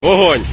Огонь!